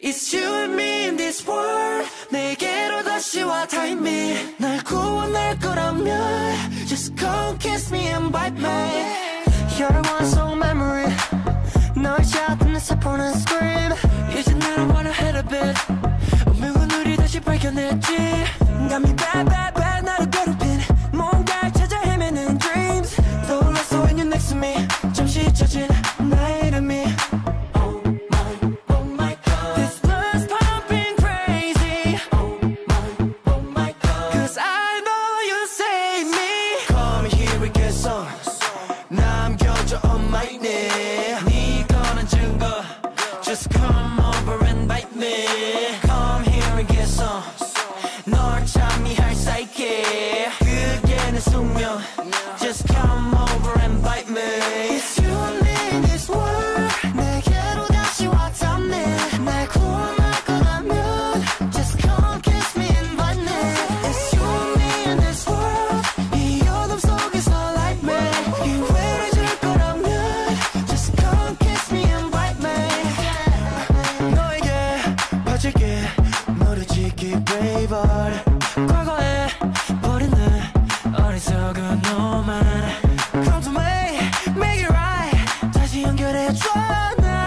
It's you and me in this world. 내게로 다시 와 Time me 날 구원할 거라면 Just come kiss me and bite me. You're the one so memory. 널 찾는 사포는 scream. 이제 너를 wanna head a bit. 운명은 우리 다시 발견했지. Got me bad bad bad 나를 괴롭힌. 뭔가 찾아 헤매는 dreams. 떠올랐어 when you're next to me. 잠시 잊혀진 Come over and bite me. Come here and get some 널 잠이 할 사이키 그게 내 숙명. 과거에 버린 널 어리석은 너만 Come to me, make it right. 다시 연결해줘 날.